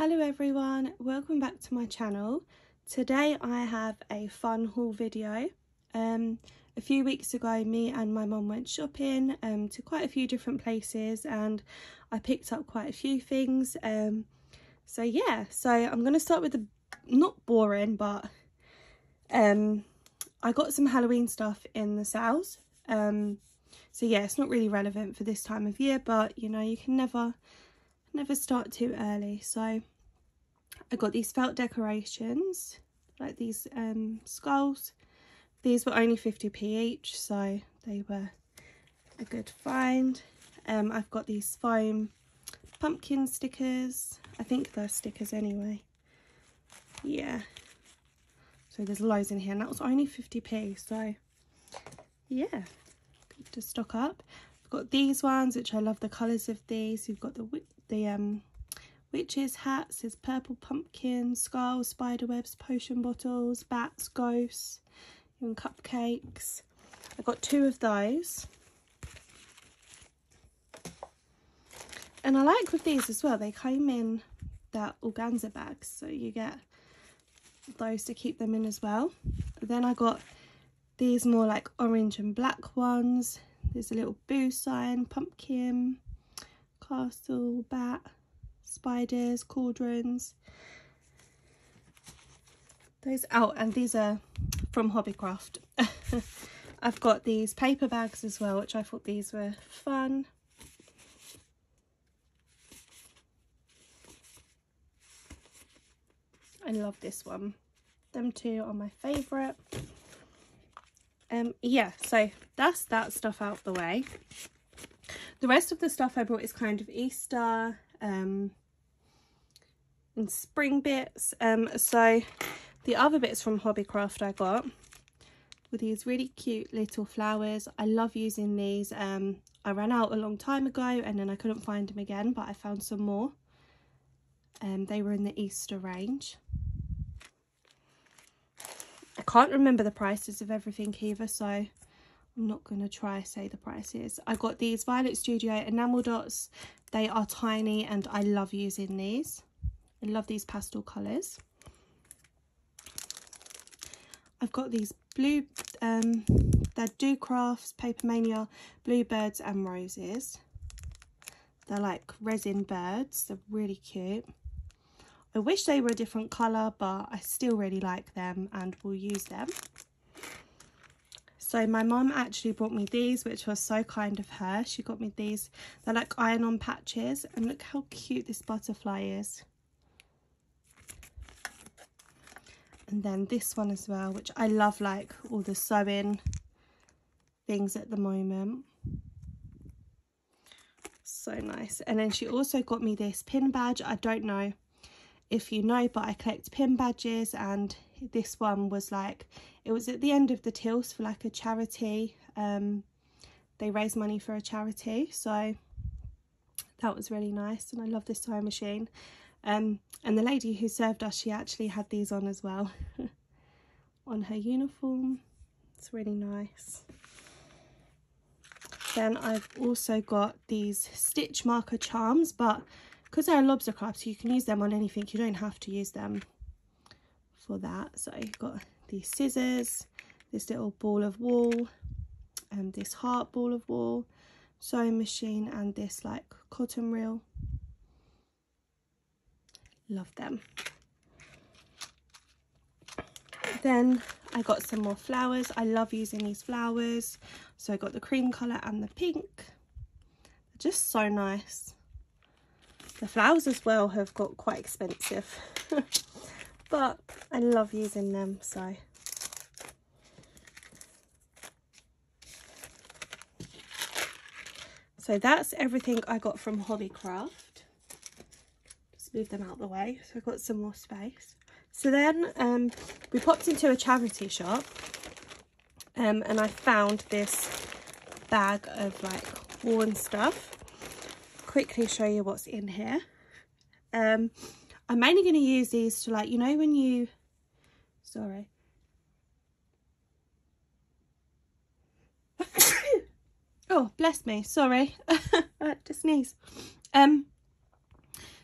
Hello everyone, welcome back to my channel. Today I have a fun haul video. Um, a few weeks ago me and my mum went shopping um, to quite a few different places and I picked up quite a few things. Um, so yeah, so I'm going to start with the, not boring, but um, I got some Halloween stuff in the sales. Um, so yeah, it's not really relevant for this time of year, but you know, you can never never start too early. So I got these felt decorations like these um, skulls. These were only 50p each so they were a good find. Um, I've got these foam pumpkin stickers. I think they're stickers anyway. Yeah. So there's loads in here and that was only 50p so yeah. Good to stock up. I've got these ones which I love the colours of these. You've got the the um, witches' hats. There's purple pumpkins, skulls, spider webs, potion bottles, bats, ghosts, even cupcakes. I got two of those. And I like with these as well, they came in that organza bags, so you get those to keep them in as well. Then I got these more like orange and black ones. There's a little boo sign, pumpkin, castle, bat, spiders, cauldrons. Those out, oh, and these are from Hobbycraft. I've got these paper bags as well, which I thought these were fun. I love this one. Them two are my favourite. Um, yeah, so that's that stuff out the way. The rest of the stuff I brought is kind of Easter um, and spring bits. Um, so the other bits from Hobbycraft I got were these really cute little flowers. I love using these. Um, I ran out a long time ago and then I couldn't find them again, but I found some more. Um, they were in the Easter range. I can't remember the prices of everything either, so I'm not going to try say the prices. I got these Violet Studio enamel dots. They are tiny and I love using these. I love these pastel colours. I've got these blue, um, they're Do Crafts, Papermania, Bluebirds and Roses. They're like resin birds. They're really cute. I wish they were a different colour, but I still really like them and will use them. So my mum actually brought me these, which was so kind of her. She got me these. They're like iron-on patches. And look how cute this butterfly is. And then this one as well, which I love like all the sewing things at the moment. So nice. And then she also got me this pin badge. I don't know if you know, but I collect pin badges and this one was like it was at the end of the tills for like a charity. Um they raise money for a charity so that was really nice and I love this sewing machine. Um and the lady who served us she actually had these on as well on her uniform. It's really nice. Then I've also got these stitch marker charms but because they're lobster clasps you can use them on anything. You don't have to use them for that. So you've got these scissors, this little ball of wool, and this heart ball of wool, sewing machine, and this like cotton reel. Love them. Then I got some more flowers. I love using these flowers. So I got the cream colour and the pink. They're just so nice. The flowers as well have got quite expensive. but I love using them so. So that's everything I got from Hobbycraft just move them out the way so I've got some more space. So then um, we popped into a charity shop um, and I found this bag of like worn stuff. Quickly show you what's in here. Um, I'm mainly going to use these to like, you know, when you, sorry. oh, bless me. Sorry. I had to sneeze. Um,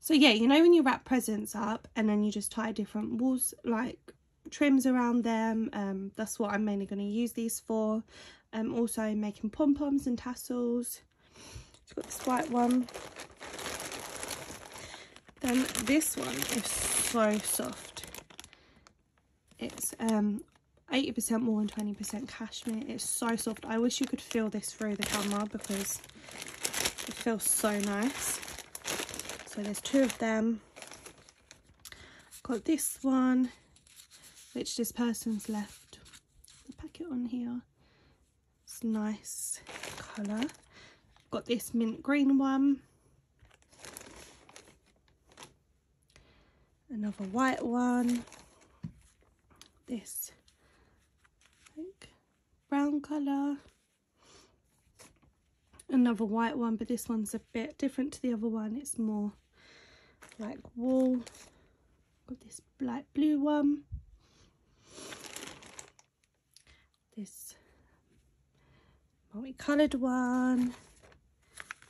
So yeah, you know when you wrap presents up and then you just tie different walls, like trims around them. Um, that's what I'm mainly going to use these for. Um, also making pom-poms and tassels. It's got this white one. Then this one is so soft. It's um 80% more than 20% cashmere. It's so soft. I wish you could feel this through the camera because it feels so nice. So there's two of them. Got this one, which this person's left the packet on here. It's nice colour. Got this mint green one. Another white one. This like brown colour. Another white one, but this one's a bit different to the other one. It's more like wool. Got this light blue one. This multi-coloured one.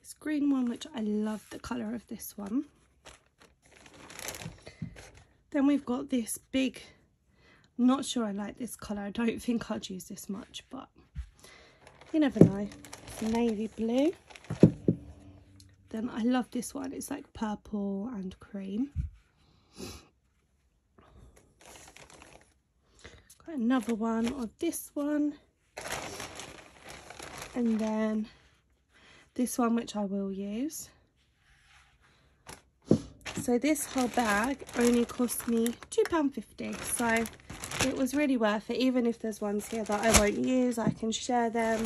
This green one, which I love the colour of this one. Then we've got this big, not sure I like this colour. I don't think I'd use this much, but you never know. It's navy blue. Then I love this one. It's like purple and cream. Got another one of this one. And then this one, which I will use. So this whole bag only cost me £2.50. So it was really worth it. Even if there's ones here that I won't use, I can share them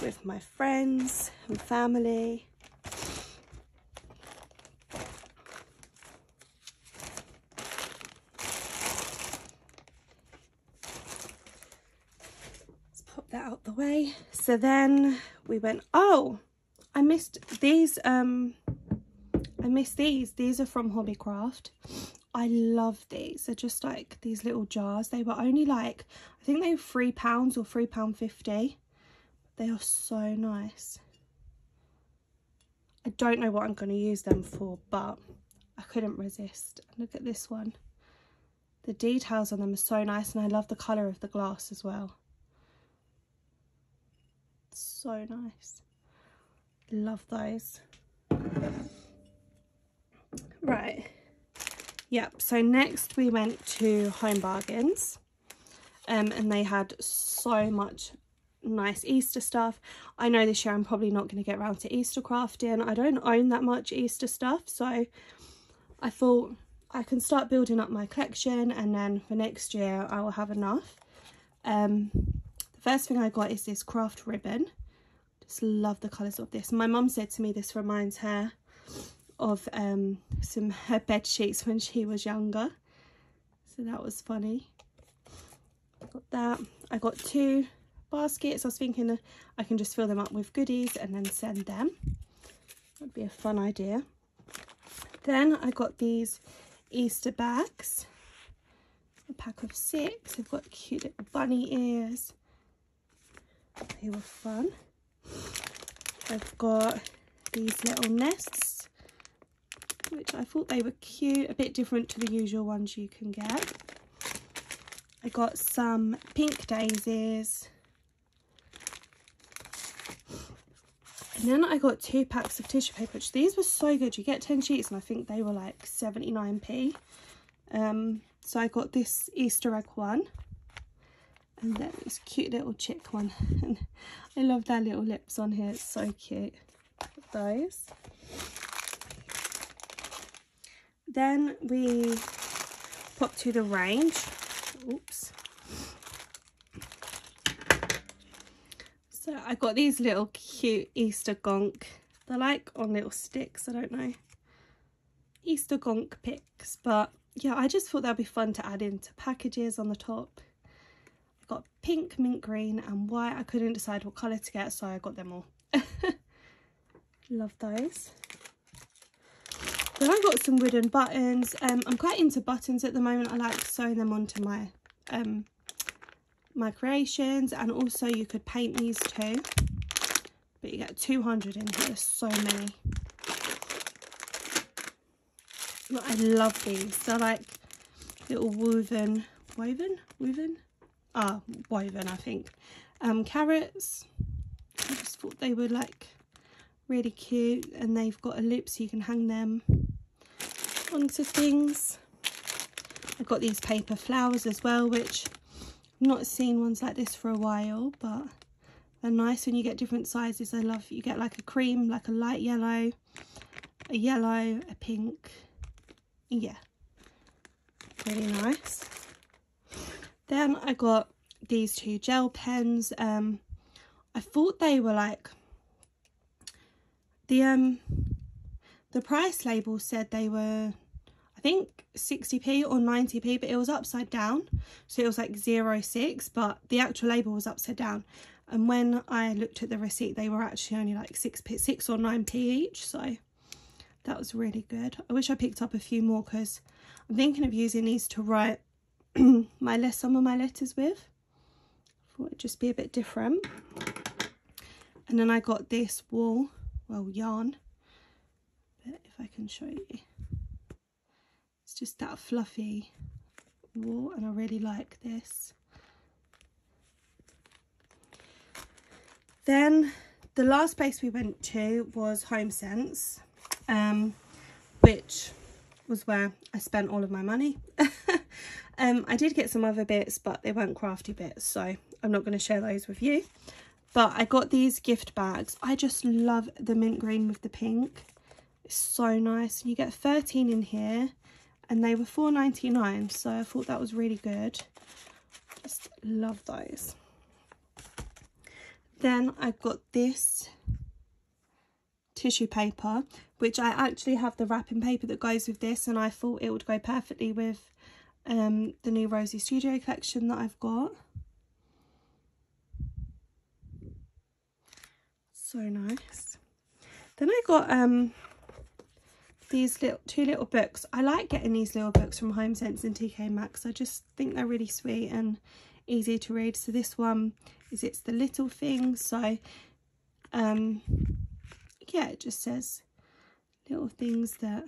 with my friends and family. Let's pop that out the way. So then we went, oh, I missed these, um, I missed these. These are from Hobbycraft. I love these. They're just like these little jars. They were only like, I think they were £3 or £3.50. They are so nice. I don't know what I'm going to use them for, but I couldn't resist. Look at this one. The details on them are so nice and I love the colour of the glass as well. So nice. Love those. Right. Yep, so next we went to Home Bargains. Um, and they had so much nice Easter stuff. I know this year I'm probably not going to get around to Easter crafting. I don't own that much Easter stuff, so I thought I can start building up my collection and then for next year I will have enough. Um, the first thing I got is this craft ribbon. Just love the colours of this. My mum said to me this reminds her of um, some her bed sheets when she was younger. So that was funny. Got that. I got two baskets. I was thinking I can just fill them up with goodies and then send them. That'd be a fun idea. Then I got these Easter bags. A pack of six. They've got cute little bunny ears. They were fun. I've got these little nests, which I thought they were cute, a bit different to the usual ones you can get. I got some pink daisies, And then I got two packs of tissue paper, which these were so good. You get 10 sheets and I think they were like 79p. Um, so I got this Easter egg one. And then this cute little chick one. And I love their little lips on here. It's so cute. Those. Then we pop to the range. Oops. So I got these little cute Easter gonk. They're like on little sticks, I don't know. Easter gonk picks, but yeah, I just thought that'd be fun to add into packages on the top. I got pink, mint green and white. I couldn't decide what colour to get, so I got them all. Love those. Then I got some wooden buttons. Um, I'm quite into buttons at the moment. I like sewing them onto my um, my creations and also you could paint these too but you get 200 in here so many I love these. They're like little woven, woven, woven? Ah, woven, I think. Um, carrots. I just thought they were like really cute and they've got a loop so you can hang them onto things. I've got these paper flowers as well, which I've not seen ones like this for a while, but they're nice when you get different sizes. I love, you get like a cream, like a light yellow, a yellow, a pink. Yeah, really nice. Then I got these two gel pens. Um, I thought they were like the um the price label said they were I think 60p or 90p but it was upside down. So it was like 06 but the actual label was upside down. And when I looked at the receipt they were actually only like 6p 6 or 9p each so that was really good. I wish I picked up a few more because I'm thinking of using these to write my some of my letters with. Thought it'd just be a bit different. And then I got this wool well yarn but if I can show you it's just that fluffy wool and I really like this then the last place we went to was HomeSense um, which was where I spent all of my money um, I did get some other bits but they weren't crafty bits so I'm not going to share those with you but I got these gift bags. I just love the mint green with the pink. So nice. And you get 13 in here. And they were 4.99, so I thought that was really good. Just love those. Then I got this tissue paper, which I actually have the wrapping paper that goes with this. And I thought it would go perfectly with um, the new Rosie Studio collection that I've got. so nice then I got um these little two little books. I like getting these little books from Home Sense and TK Maxx. I just think they're really sweet and easy to read. So this one is it's the little things. So um yeah it just says little things that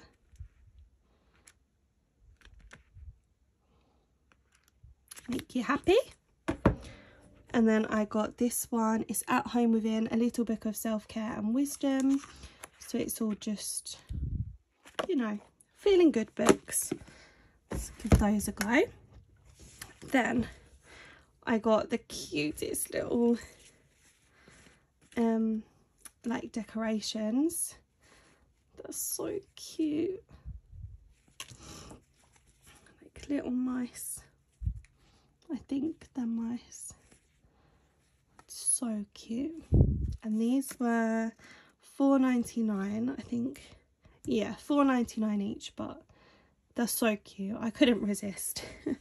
make you happy. And then I got this one. It's at home within a little book of self-care and wisdom. So it's all just you know feeling good books. Let's give those a go then I got the cutest little um like decorations. That's so cute. Like little mice. I think they're mice. So cute. And these were 4.99 I think yeah 4.99 each but they're so cute. I couldn't resist.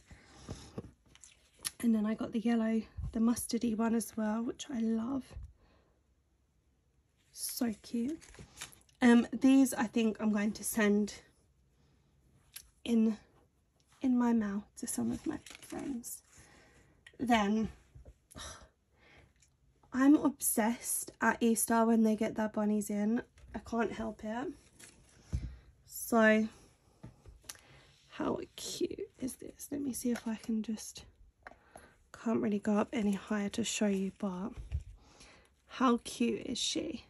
And then I got the yellow the mustardy one as well which I love. So cute. Um these I think I'm going to send in in my mouth to some of my friends. Then I'm obsessed at Easter when they get their bunnies in. I can't help it. So, how cute is this? Let me see if I can just... Can't really go up any higher to show you, but how cute is she?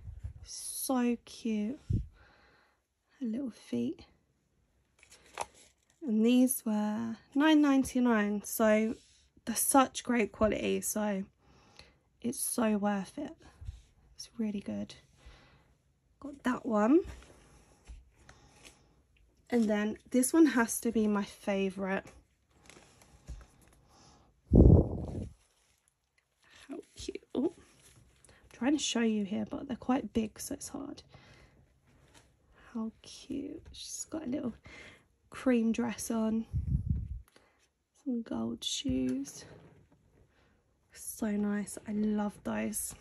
So cute. Her little feet. And these were nine ninety nine. so they're such great quality. So it's so worth it it's really good got that one and then this one has to be my favorite. How cute. Oh I'm trying to show you here but they're quite big so it's hard. How cute. She's got a little cream dress on. Some gold shoes. So nice. I love those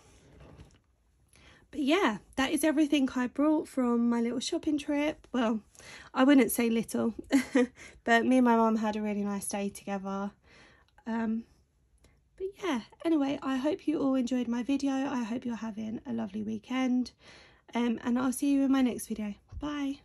but yeah that is everything i brought from my little shopping trip. Well i wouldn't say little but me and my mum had a really nice day together. Um but yeah anyway i hope you all enjoyed my video. I hope you're having a lovely weekend. Um and i'll see you in my next video. Bye